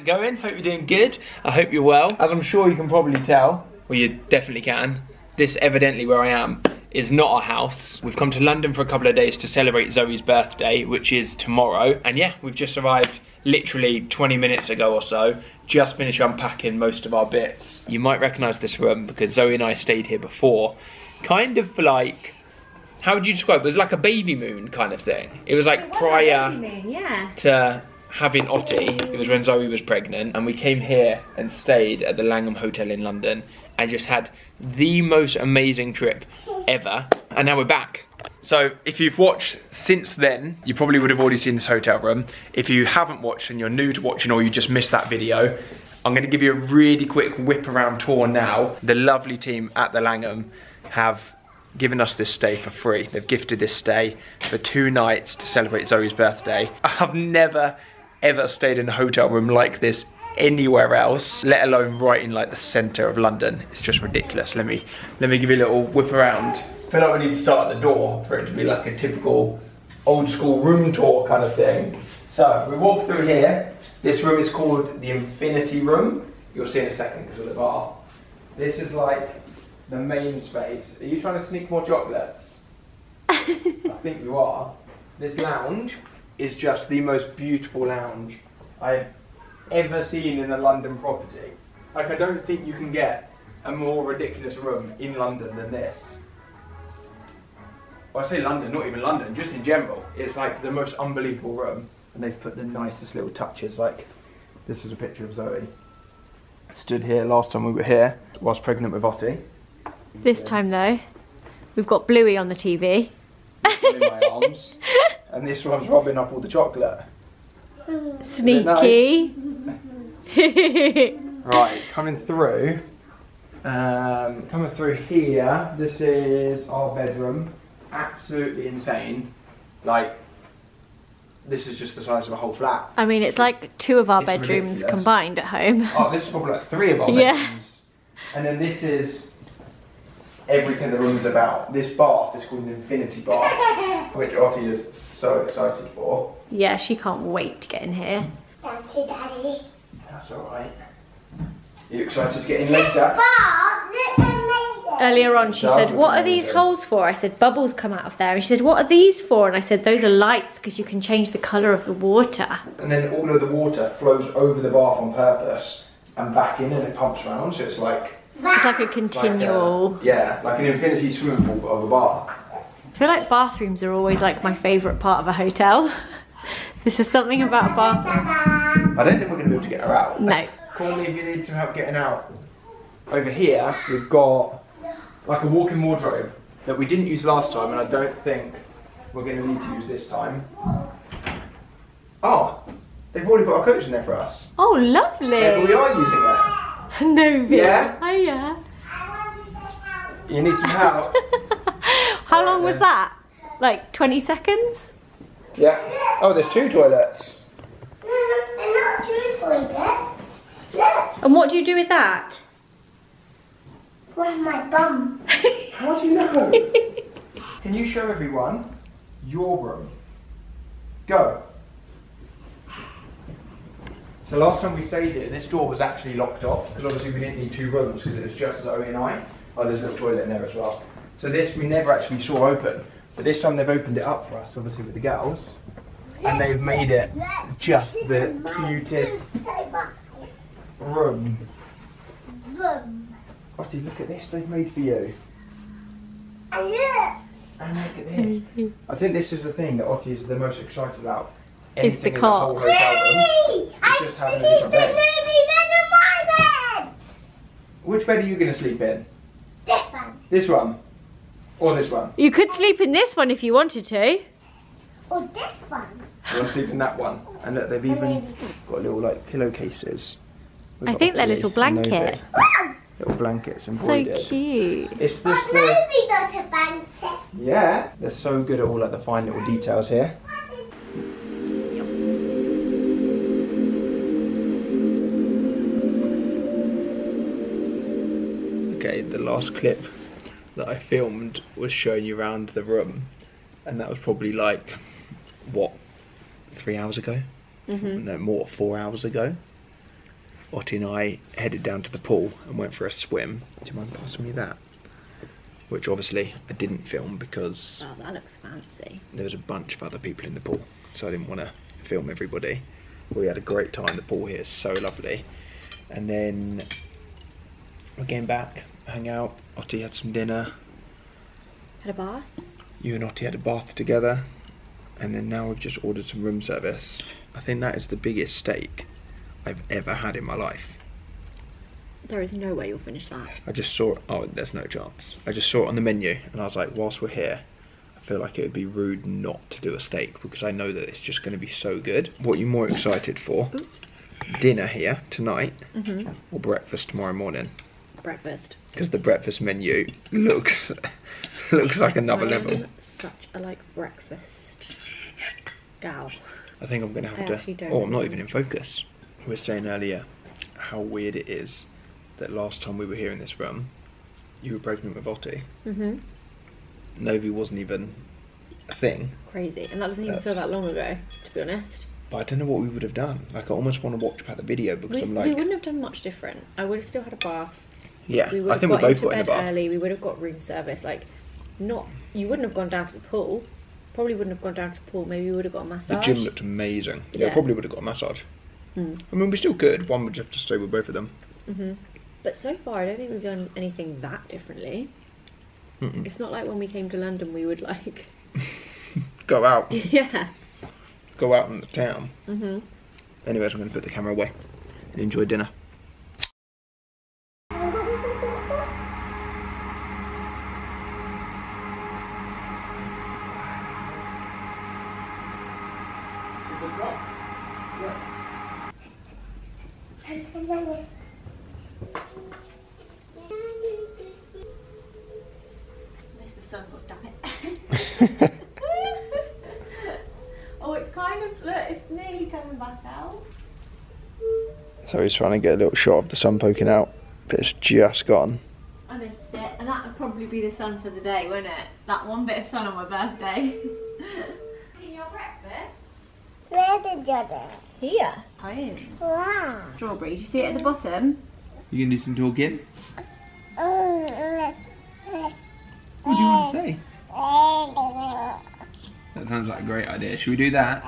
Hello, how's it going? Hope you're doing good. I hope you're well. As I'm sure you can probably tell, well you definitely can, this evidently where I am is not our house. We've come to London for a couple of days to celebrate Zoe's birthday, which is tomorrow. And yeah, we've just arrived literally 20 minutes ago or so. Just finished unpacking most of our bits. You might recognise this room because Zoe and I stayed here before. Kind of like, how would you describe it? It was like a baby moon kind of thing. It was like It was a prior baby moon, yeah. to having Ottie, it was when Zoe was pregnant, and we came here and stayed at the Langham Hotel in London and just had the most amazing trip ever. And now we're back. So if you've watched since then, you probably would have already seen this hotel room. If you haven't watched and you're new to watching or you just missed that video, I'm gonna give you a really quick whip around tour now. The lovely team at the Langham have given us this stay for free. They've gifted this stay for two nights to celebrate Zoe's birthday. I've never ever stayed in a hotel room like this anywhere else, let alone right in like the center of London. It's just ridiculous. Let me let me give you a little whip around. I feel like we need to start at the door for it to be like a typical old school room tour kind of thing. So we walk through here. This room is called the Infinity Room. You'll see in a second because of the bar. This is like the main space. Are you trying to sneak more chocolates? I think you are. This lounge is just the most beautiful lounge I've ever seen in a London property. Like, I don't think you can get a more ridiculous room in London than this. Well, I say London, not even London, just in general. It's like the most unbelievable room. And they've put the nicest little touches, like this is a picture of Zoe. Stood here last time we were here, whilst pregnant with Ottie. This time though, we've got Bluey on the TV. In my arms. And this one's robbing up all the chocolate. Sneaky. Right, coming through. Um, coming through here, this is our bedroom. Absolutely insane. Like, this is just the size of a whole flat. I mean, it's like two of our It's bedrooms ridiculous. combined at home. Oh, this is probably like three of our Yeah. And then this is everything the room's about. This bath is called an infinity bath, which Ottie is so excited for. Yeah, she can't wait to get in here. Thank you, Daddy. That's alright. Are you excited to get in later? Bob, look, I made. Earlier on, she Does said, What are these holes for? I said, Bubbles come out of there. And she said, What are these for? And I said, Those are lights because you can change the colour of the water. And then all of the water flows over the bath on purpose and back in and it pumps around. So it's like, It's like a it's like a- continual. Uh, yeah, like an infinity swimming pool of a bar. I feel like bathrooms are always like my favourite part of a hotel. this is something about a bathroom. I don't think we're going to be able to get her out. No. Call me if you need some help getting out. Over here, we've got like a walk-in wardrobe that we didn't use last time and I don't think we're going to need to use this time. Oh, they've already put our coats in there for us. Oh, lovely. Yeah, but we are using it. no, Vic. Yeah? Oh, yeah. You need some help. How long was that? Like 20 seconds? yeah. Oh, there's two toilets. No, no, they're not two toilets. Look, And what do you do with that? where's my bum? How do you know? Can you show everyone your room? Go. So last time we stayed here, this door was actually locked off because obviously we didn't need two rooms because it was just Zoe and I. Oh, there's a little toilet in there as well. So this we never actually saw open, but this time they've opened it up for us, obviously with the girls, and they've made it just the cutest room. Boom. Ottie, look at this they've made for you. And look. And look at this. I think this is the thing that Ottie is the most excited about. Is the Anything in cot. whole hotel room. Hey, I just have a different bed. movie Venom my bed. Which bed are you going to sleep in? This one. This one? Or this one? You could sleep in this one if you wanted to. Or this one. You want to sleep in that one? And look, they've even got little like pillowcases. I think they're little and Novie. blanket. Little blankets So embroidered. cute. It's But just the... maybe Dr. Banter. Yeah, they're so good at all like the fine little details here. Last clip that I filmed was showing you around the room, and that was probably like what three hours ago. Mm-hmm. no more, four hours ago. Ottie and I headed down to the pool and went for a swim. Do you mind passing me that? Which obviously I didn't film because Oh, that looks fancy. there was a bunch of other people in the pool, so I didn't want to film everybody. We had a great time. The pool here is so lovely. And then we came back, hung out. Ottie had some dinner. Had a bath? You and Ottie had a bath together, and then now we've just ordered some room service. I think that is the biggest steak I've ever had in my life. There is no way you'll finish that. I just saw. Oh, there's no chance. I just saw it on the menu, and I was like, whilst we're here, I feel like it would be rude not to do a steak because I know that it's just going to be so good. What are you more excited for? Dinner here tonight Mm-hmm. or breakfast tomorrow morning? Breakfast. Because the breakfast menu looks looks like another I am level. Such a like breakfast gal. I think I'm going to have actually to. don't Oh, I'm not even in focus. We were saying earlier how weird it is that last time we were here in this room, you were pregnant with Ottie. Mm-hmm. Novie wasn't even a thing. Crazy. And that doesn't even feel that long ago, to be honest. But I don't know what we would have done. Like, I almost want to watch back the video because We, I'm we like, wouldn't have done much different. I would have still had a bath. Yeah, We would I have think we got both into got in bed early. We would have got room service. Like, not you wouldn't have gone down to the pool. Probably wouldn't have gone down to the pool. Maybe we would have got a massage. The gym looked amazing. Yeah, Yeah. probably would have got a massage. Mm. I mean, we still could. One would have to stay with both of them. hmm But so far, I don't think we've done anything that differently. Mm-mm. It's not like when we came to London, we would like, Go out, yeah. go out in the town. hmm Anyways, I'm going to put the camera away and enjoy dinner. oh, it's kind of look, it's nearly coming back out. So he's trying to get a little shot of the sun poking out, but it's just gone. I missed it, and that would probably be the sun for the day, wouldn't it? That one bit of sun on my birthday. Here. Home. Wow. Strawberry. Do you see it at the bottom? You can do some talking. Oh, What do you want to uh, say? That sounds like a great idea. Should we do that?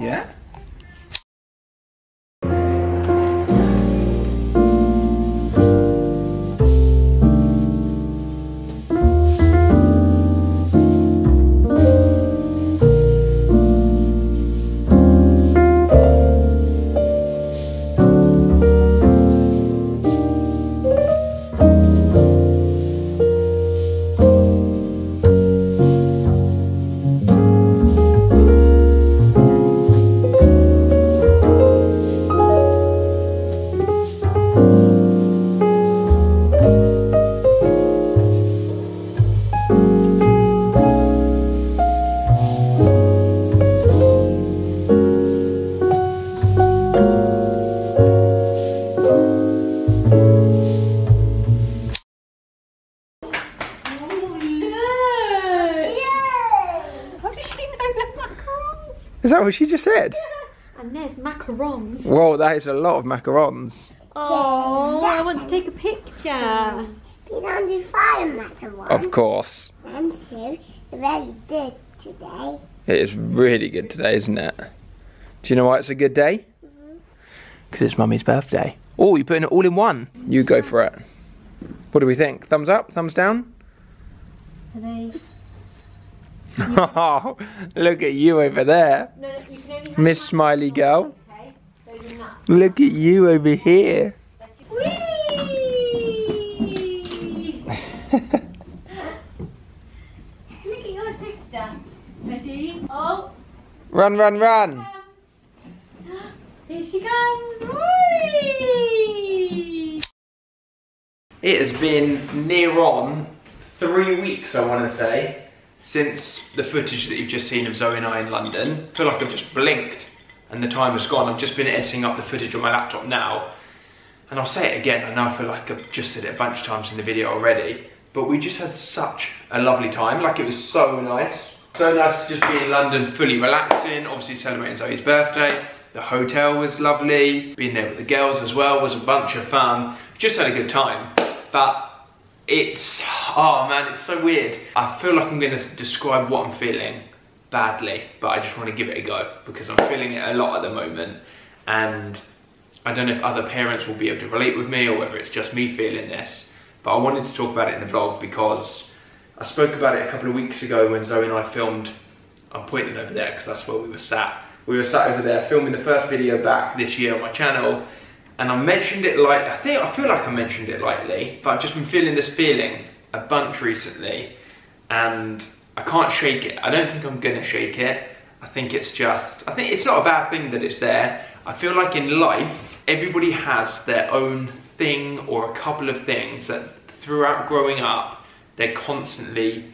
Yeah? Is that what she just said? And there's macarons. Whoa, that is a lot of macarons. Oh, I want to take a picture. You don't do fire matter one. Of course. And two, very good today. It is really good today, isn't it? Do you know why it's a good day? Mm-hmm. Because it's Mummy's birthday. Oh, you're putting it all in one. You go for it. What do we think? Thumbs up? Thumbs down? Are they? Oh, look at you over there. No, no, you can only have Miss Smiley Girl. Okay, so you're. Look at you over here. Look at your sister. Ready? Oh, Run, run, run. here she comes. Whee! It has been near on three weeks, I want to say, since the footage that you've just seen of Zoe and I in London. I feel like I've just blinked and the time has gone. I've just been editing up the footage on my laptop now. And I'll say it again, I know I feel like I've just said it a bunch of times in the video already, but we just had such a lovely time. Like it was so nice. So nice to just be in London fully relaxing, obviously celebrating Zoe's birthday. The hotel was lovely, being there with the girls as well was a bunch of fun. Just had a good time. But it's, oh man, it's so weird. I feel like I'm gonna describe what I'm feeling badly, but I just wanna give it a go because I'm feeling it a lot at the moment. And I don't know if other parents will be able to relate with me or whether it's just me feeling this. But I wanted to talk about it in the vlog because I spoke about it a couple of weeks ago when Zoe and I filmed, I'm pointing over there because that's where we were sat. We were sat over there filming the first video back this year on my channel and I mentioned it like, I think, I feel like I mentioned it lightly, but I've just been feeling this feeling a bunch recently and I can't shake it. I don't think I'm gonna shake it. I think it's just, I think it's not a bad thing that it's there. I feel like in life, everybody has their own thing or a couple of things that throughout growing up they're constantly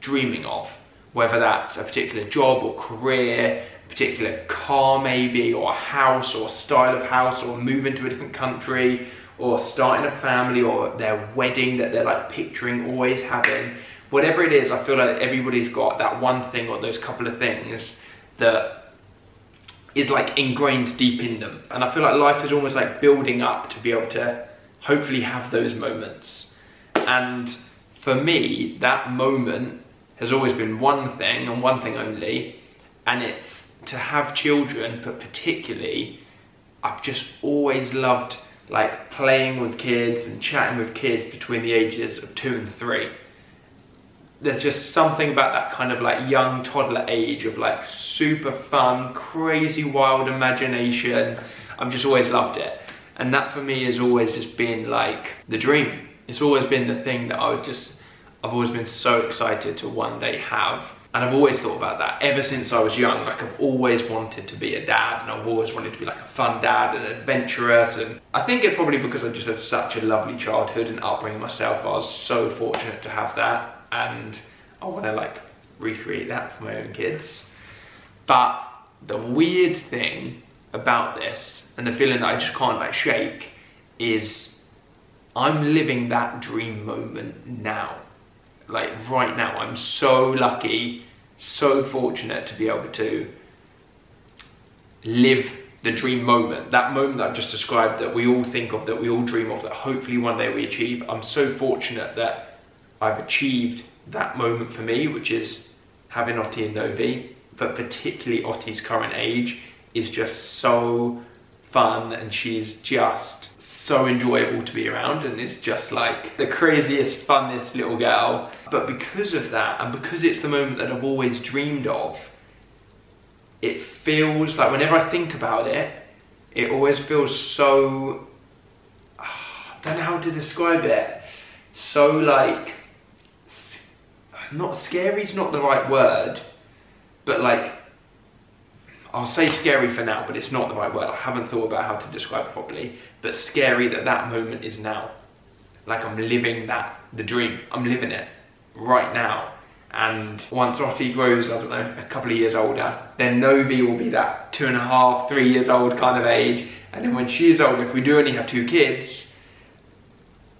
dreaming of, whether that's a particular job or career, particular car maybe, or a house or style of house, or moving to a different country, or starting a family, or their wedding that they're like picturing always having. Whatever it is, I feel like everybody's got that one thing or those couple of things that is like ingrained deep in them. And I feel like life is almost like building up to be able to hopefully have those moments. And for me, that moment has always been one thing and one thing only, and it's to have children, but particularly, I've just always loved like playing with kids and chatting with kids between the ages of two and three. There's just something about that kind of like young toddler age of like super fun, crazy wild imagination. I've just always loved it. And that for me has always just been like the dream it's always been the thing that I would just, I've always been so excited to one day have. And I've always thought about that ever since I was young. Like I've always wanted to be a dad and I've always wanted to be like a fun dad and adventurous. And I think it's probably because I just had such a lovely childhood and upbringing myself. I was so fortunate to have that. And I want to like recreate that for my own kids. But the weird thing about this and the feeling that I just can't like shake is I'm living that dream moment now. Like right now, I'm so lucky, so fortunate to be able to live the dream moment, that moment that I've just described that we all think of, that we all dream of, that hopefully one day we achieve. I'm so fortunate that I've achieved that moment for me, which is having Ottie and Novie, but particularly Ottie's current age is just so fun and she's just so enjoyable to be around and it's just like the craziest, funnest little girl. But because of that and because it's the moment that I've always dreamed of, it feels like whenever I think about it, it always feels so, I don't know how to describe it, so like, not scary is not the right word, but like I'll say scary for now, but it's not the right word. I haven't thought about how to describe it properly. But scary that that moment is now. Like I'm living that, the dream. I'm living it right now. And once Ottie grows, I don't know, a couple of years older, then Novie will be that two and a half, three years old kind of age. And then when she's old, if we do only have two kids,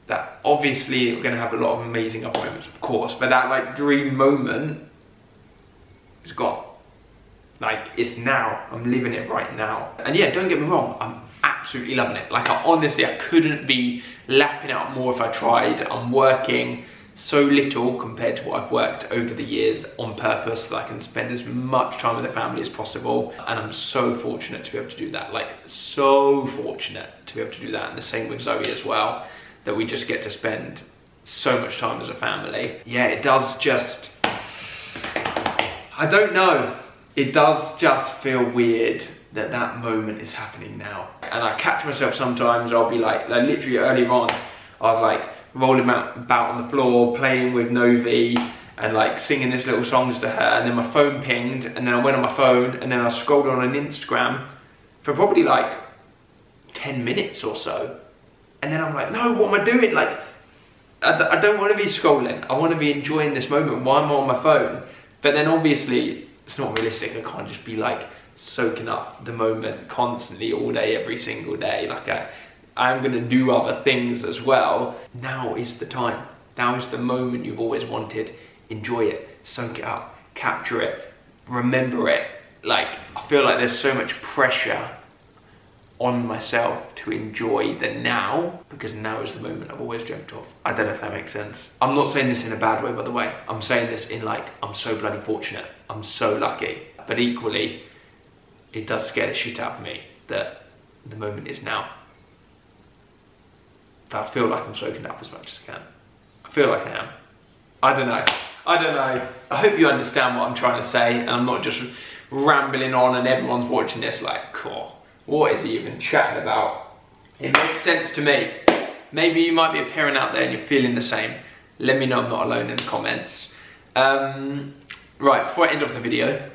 that obviously we're going to have a lot of amazing moments, of course. But that like dream moment is gone. Like, it's now. I'm living it right now. And yeah, don't get me wrong, I'm absolutely loving it. Like, I, honestly, I couldn't be lapping out more if I tried. I'm working so little compared to what I've worked over the years on purpose that I can spend as much time with the family as possible. And I'm so fortunate to be able to do that. Like, so fortunate to be able to do that. And the same with Zoe as well, that we just get to spend so much time as a family. Yeah, it does just, I don't know it does just feel weird that that moment is happening now. And I catch myself sometimes, I'll be like, like literally early on, I was like rolling about on the floor, playing with Novie, and like singing these little songs to her, and then my phone pinged, and then I went on my phone, and then I scrolled on an Instagram for probably like 10 minutes or so. And then I'm like, no, what am I doing? Like, I, I don't want to be scrolling. I want to be enjoying this moment. Why am I on my phone? But then obviously it's not realistic. I can't just be like soaking up the moment constantly all day, every single day. Like I, I'm gonna do other things as well. Now is the time. Now is the moment you've always wanted. Enjoy it, soak it up, capture it, remember it. Like, I feel like there's so much pressure on myself to enjoy the now because now is the moment I've always dreamt of. I don't know if that makes sense. I'm not saying this in a bad way, by the way. I'm saying this in like, I'm so bloody fortunate. I'm so lucky. But equally, it does scare the shit out of me that the moment is now. But I feel like I'm soaking up as much as I can. I feel like I am. I don't know. I don't know. I hope you understand what I'm trying to say and I'm not just rambling on and everyone's watching this like, cool what is he even chatting about? It makes sense to me. Maybe you might be a parent out there and you're feeling the same. Let me know I'm not alone in the comments. Um, right, before I end off the video,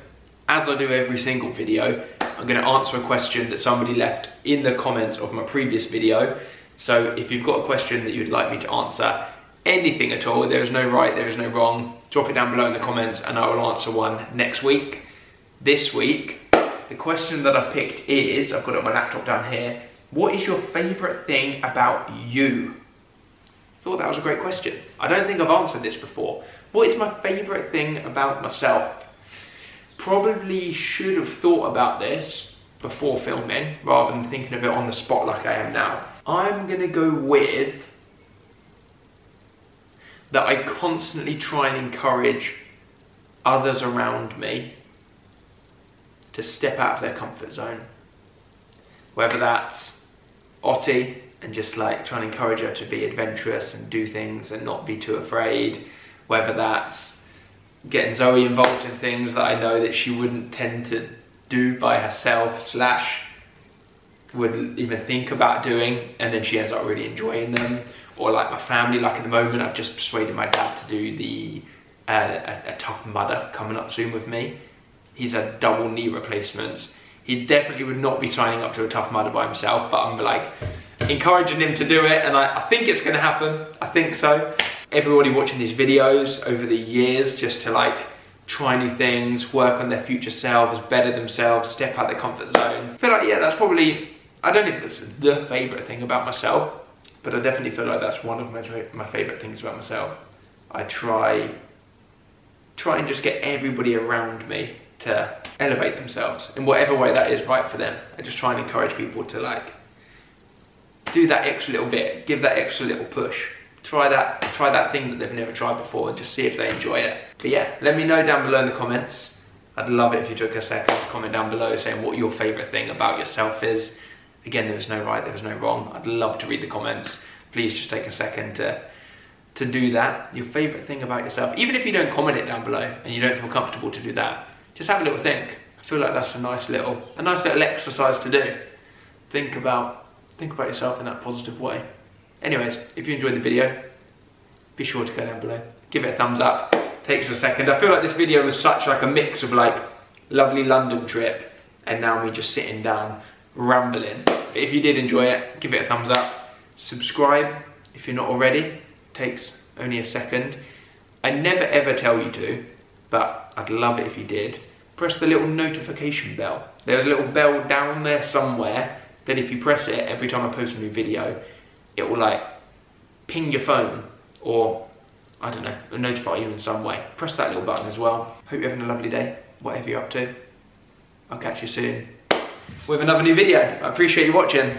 as I do every single video, I'm going to answer a question that somebody left in the comments of my previous video. So if you've got a question that you'd like me to answer, anything at all, there is no right, there is no wrong, drop it down below in the comments and I will answer one next week. This week, the question that I've picked is, I've got it on my laptop down here, what is your favourite thing about you? Thought that was a great question. I don't think I've answered this before. What is my favourite thing about myself? Probably should have thought about this before filming rather than thinking of it on the spot like I am now. I'm to go with that I constantly try and encourage others around me to step out of their comfort zone. Whether that's Ottie and just like trying to encourage her to be adventurous and do things and not be too afraid. Whether that's getting Zoe involved in things that I know that she wouldn't tend to do by herself slash would even think about doing and then she ends up really enjoying them or like my family like at the moment I've just persuaded my dad to do the uh, a, a Tough Mudder coming up soon with me he's had double knee replacements. He definitely would not be signing up to a Tough Mudder by himself, but I'm like encouraging him to do it, and I, I think it's gonna happen. I think so. Everybody watching these videos over the years just to like try new things, work on their future selves, better themselves, step out of their comfort zone. I feel like, yeah, that's probably, I don't know if it's the favorite thing about myself, but I definitely feel like that's one of my, my favorite things about myself. I try, try and just get everybody around me to elevate themselves in whatever way that is right for them. I just try and encourage people to like do that extra little bit, give that extra little push. Try that, try that thing that they've never tried before and just see if they enjoy it. But yeah, let me know down below in the comments. I'd love it if you took a second to comment down below saying what your favorite thing about yourself is. Again, there was no right, there was no wrong. I'd love to read the comments. Please just take a second to to do that. Your favorite thing about yourself. Even if you don't comment it down below and you don't feel comfortable to do that, just have a little think. I feel like that's a nice little, a nice little exercise to do. Think about, think about yourself in that positive way. Anyways, if you enjoyed the video, be sure to go down below. Give it a thumbs up. Takes a second. I feel like this video was such like a mix of like lovely London trip and now me just sitting down rambling. But if you did enjoy it, give it a thumbs up. Subscribe if you're not already. Takes only a second. I never ever tell you to, but I'd love it if you did. Press the little notification bell. There's a little bell down there somewhere that if you press it every time I post a new video, it will like ping your phone or I don't know, notify you in some way. Press that little button as well. Hope you're having a lovely day, whatever you're up to. I'll catch you soon with another new video. I appreciate you watching.